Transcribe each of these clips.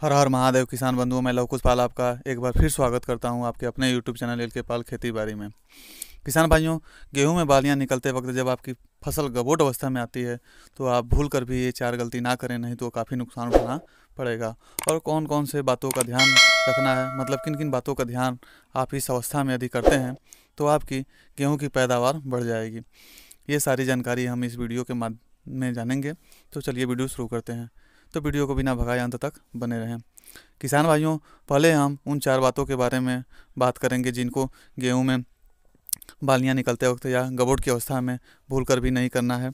हर हर महादेव किसान बंधुओं, मैं लवकुश पाल आपका एक बार फिर स्वागत करता हूँ आपके अपने यूट्यूब चैनल एल के पाल खेती बाड़ी में। किसान भाइयों, गेहूँ में बालियाँ निकलते वक्त जब आपकी फ़सल गबोट अवस्था में आती है तो आप भूल कर भी ये चार गलती ना करें, नहीं तो काफ़ी नुकसान उठाना पड़ेगा। और कौन कौन से बातों का ध्यान रखना है मतलब किन किन बातों का ध्यान आप इस अवस्था में यदि करते हैं तो आपकी गेहूँ की पैदावार बढ़ जाएगी। ये सारी जानकारी हम इस वीडियो के माध्यम में जानेंगे तो चलिए वीडियो शुरू करते हैं। तो वीडियो को बिना भगाए अंत तक, बने रहें। किसान भाइयों, पहले हम उन चार बातों के बारे में बात करेंगे जिनको गेहूँ में बालियाँ निकलते वक्त या गबोट की अवस्था में भूल कर भी नहीं करना है।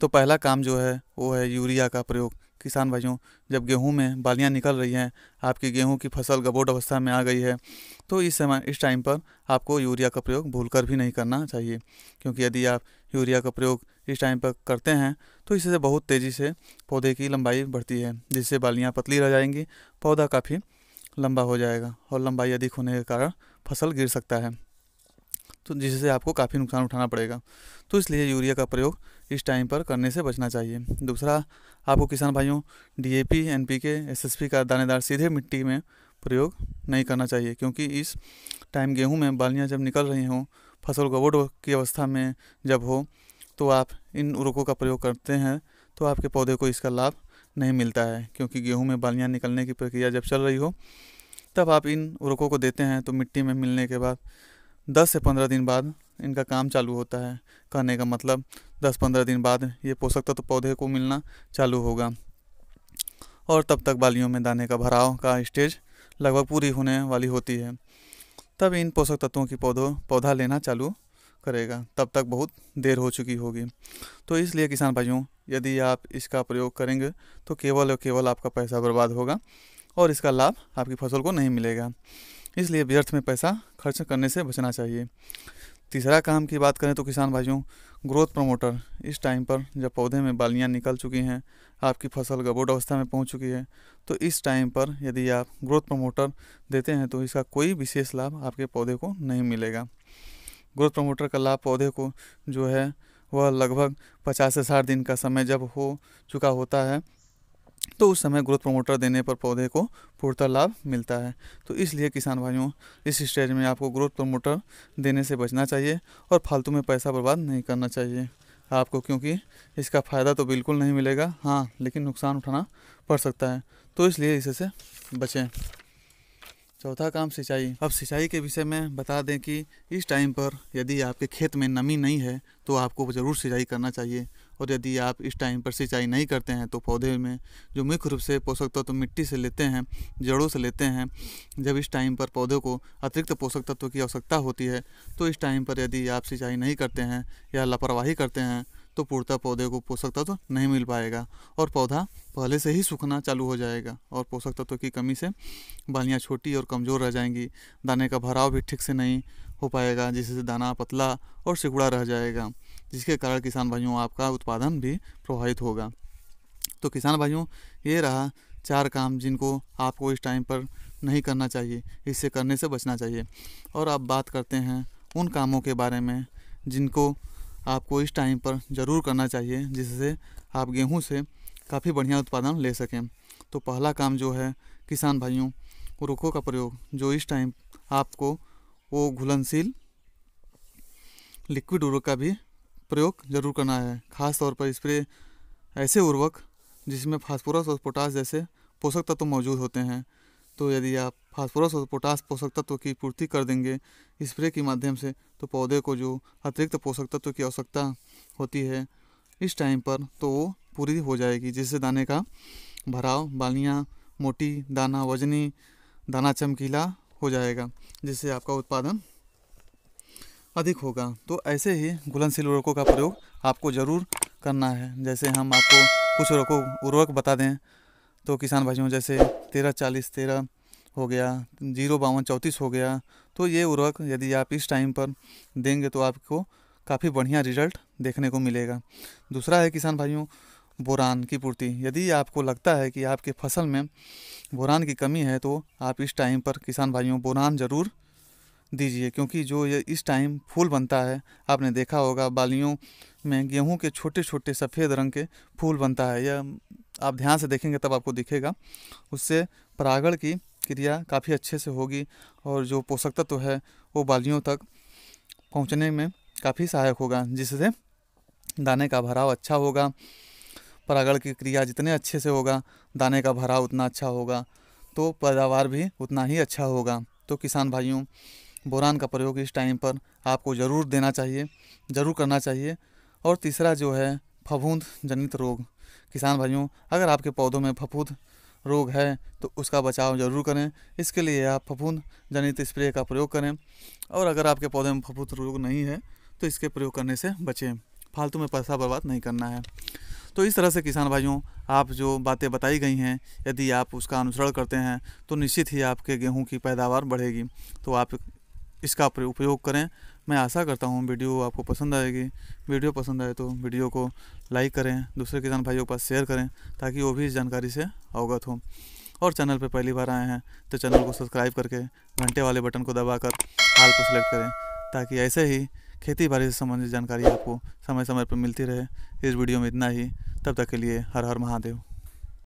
तो पहला काम जो है, वो है यूरिया का प्रयोग। किसान भाइयों, जब गेहूँ में बालियाँ निकल रही हैं, आपकी गेहूँ की फ़सल गबोट अवस्था में आ गई है तो इस समय, इस टाइम पर आपको यूरिया का प्रयोग भूल कर भी नहीं करना चाहिए। क्योंकि यदि आप यूरिया का प्रयोग इस टाइम पर करते हैं तो इससे बहुत तेज़ी से पौधे की लंबाई बढ़ती है, जिससे बालियाँ पतली रह जाएँगी, पौधा काफ़ी लंबा हो जाएगा और लंबाई अधिक होने के कारण फ़सल गिर सकता है तो जिससे आपको काफ़ी नुकसान उठाना पड़ेगा। तो इसलिए यूरिया का प्रयोग इस टाइम पर करने से बचना चाहिए। दूसरा, आपको किसान भाइयों, डीएपी, एनपीके, एसएसपी का दानेदार सीधे मिट्टी में प्रयोग नहीं करना चाहिए, क्योंकि इस टाइम गेहूँ में बालियाँ जब निकल रही हों, फ़सल गबोट की अवस्था में जब हो तो आप इन उर्वरकों का प्रयोग करते हैं तो आपके पौधे को इसका लाभ नहीं मिलता है, क्योंकि गेहूँ में बालियाँ निकलने की प्रक्रिया जब चल रही हो, तब आप इन उर्वरकों को देते हैं तो मिट्टी में मिलने के बाद दस से पंद्रह दिन बाद इनका काम चालू होता है। कहने का मतलब दस पंद्रह दिन बाद ये पोषक तत्व तो पौधे को मिलना चालू होगा। और तब तक बालियों में दाने का भराव का स्टेज लगभग पूरी होने वाली होती है। तब इन पोषक तत्वों की पौधों, पौधा लेना चालू करेगा, तब तक बहुत देर हो चुकी होगी। तो इसलिए किसान भाइयों, यदि आप इसका प्रयोग करेंगे तो केवल और केवल आपका पैसा बर्बाद होगा और इसका लाभ आपकी फ़सल को नहीं मिलेगा। इसलिए व्यर्थ में पैसा खर्च करने से बचना चाहिए। तीसरा काम की बात करें तो किसान भाइयों, ग्रोथ प्रमोटर, इस टाइम पर जब पौधे में बालियाँ निकल चुकी हैं, आपकी फ़सल गबोट अवस्था में पहुँच चुकी है तो इस टाइम पर यदि आप ग्रोथ प्रमोटर देते हैं तो इसका कोई विशेष लाभ आपके पौधे को नहीं मिलेगा। ग्रोथ प्रमोटर का लाभ पौधे को जो है, वह लगभग पचास से साठ दिन का समय जब हो चुका होता है तो उस समय ग्रोथ प्रमोटर देने पर पौधे को पूर्णतः लाभ मिलता है। तो इसलिए किसान भाइयों, इस स्टेज में आपको ग्रोथ प्रमोटर देने से बचना चाहिए और फालतू में पैसा बर्बाद नहीं करना चाहिए। आपको क्योंकि इसका फ़ायदा तो बिल्कुल नहीं मिलेगा हाँ लेकिन नुकसान उठाना पड़ सकता है। तो इसलिए इससे बचें। चौथा काम सिंचाई। अब सिंचाई के विषय में बता दें कि इस टाइम पर यदि आपके खेत में नमी नहीं है तो आपको ज़रूर सिंचाई करना चाहिए। और यदि आप इस टाइम पर सिंचाई नहीं करते हैं तो पौधे में जो मुख्य रूप से पोषक तत्व तो मिट्टी से लेते हैं, जड़ों से लेते हैं, जब इस टाइम पर पौधों को अतिरिक्त पोषक तत्व तो की आवश्यकता होती है तो इस टाइम पर यदि आप सिंचाई नहीं करते हैं या लापरवाही करते हैं तो पूर्णतः पौधे को पोषक तत्व तो नहीं मिल पाएगा और पौधा पहले से ही सूखना चालू हो जाएगा और पोषक तत्व की कमी से बालियाँ छोटी और कमज़ोर रह जाएँगी। दाने का भराव भी ठीक से नहीं हो पाएगा, जिससे दाना पतला और सिकुड़ा रह जाएगा, जिसके कारण किसान भाइयों आपका उत्पादन भी प्रभावित होगा। तो किसान भाइयों, ये रहा चार काम जिनको आपको इस टाइम पर नहीं करना चाहिए, इससे करने से बचना चाहिए। और अब बात करते हैं उन कामों के बारे में जिनको आपको इस टाइम पर ज़रूर करना चाहिए, जिससे आप गेहूँ से काफ़ी बढ़िया उत्पादन ले सकें। तो पहला काम जो है, किसान भाइयों उर्वरकों का प्रयोग, जो इस टाइम आपको वो घुलनशील लिक्विड उर्वरक का भी प्रयोग ज़रूर करना है। खास तौर पर स्प्रे ऐसे उर्वरक जिसमें फास्फोरस और पोटास जैसे पोषक तत्व तो मौजूद होते हैं। तो यदि आप फास्फोरस और पोटास पोषक तत्व की पूर्ति कर देंगे स्प्रे के माध्यम से। तो पौधे को जो अतिरिक्त पोषक तत्व की आवश्यकता होती है इस टाइम पर तो वो पूरी हो जाएगी, जिससे दाने का भराव, बालियाँ, मोटी, दाना, वजनी, दाना चमकीला हो जाएगा, जिससे आपका उत्पादन अधिक होगा। तो ऐसे ही घुलनशील उर्वरकों का प्रयोग आपको ज़रूर करना है। जैसे हम आपको कुछ उर्वरकों, उर्वरक बता दें तो किसान भाइयों, जैसे तेरह, चालीस, तेरह हो गया, ज़ीरो बावन चौंतीस हो गया तो ये उर्वरक यदि आप इस टाइम पर देंगे तो आपको काफ़ी बढ़िया रिज़ल्ट देखने को मिलेगा। दूसरा है किसान भाइयों, बोरान की पूर्ति। यदि आपको लगता है कि आपके फ़सल में बोरान की कमी है तो आप इस टाइम पर किसान भाइयों, बोरान ज़रूर दीजिए, क्योंकि जो ये इस टाइम फूल बनता है, आपने देखा होगा, बालियों में गेहूँ के छोटे छोटे सफ़ेद रंग के फूल बनता है। यह आप ध्यान से देखेंगे तब आपको दिखेगा। उससे परागण की क्रिया काफ़ी अच्छे से होगी और जो पोषक तत्व तो है वो बालियों तक पहुँचने में काफ़ी सहायक होगा, जिससे दाने का भराव अच्छा होगा, परागण की क्रिया जितने अच्छे से होगा, दाने का भराव उतना अच्छा होगा तो पैदावार भी उतना ही अच्छा होगा। तो किसान भाइयों, बोरान का प्रयोग इस टाइम पर आपको ज़रूर देना चाहिए, ज़रूर करना चाहिए। और तीसरा जो है, फफूंद जनित रोग। किसान भाइयों, अगर आपके पौधों में फफूंद रोग है तो उसका बचाव ज़रूर करें। इसके लिए आप फफूंद जनित स्प्रे का प्रयोग करें और अगर आपके पौधे में फफूंद रोग नहीं है तो इसके प्रयोग करने से बचें। फालतू में पैसा बर्बाद नहीं करना है। तो इस तरह से किसान भाइयों, आप जो बातें बताई गई हैं, यदि आप उसका अनुसरण करते हैं तो निश्चित ही आपके गेहूँ की पैदावार बढ़ेगी। तो आप इसका उपयोग करें मैं आशा करता हूँ वीडियो आपको पसंद आएगी। वीडियो पसंद आए तो वीडियो को लाइक करें, दूसरे किसान भाइयों के पास शेयर करें, ताकि वो भी इस जानकारी से अवगत हो। और चैनल पर पहली बार आए हैं तो चैनल को सब्सक्राइब करके घंटे वाले बटन को दबाकर हाल को सिलेक्ट करें, ताकि ऐसे ही खेती बाड़ी से संबंधित जानकारी आपको समय समय पर मिलती रहे। इस वीडियो में इतना ही। तब तक के लिए हर हर महादेव।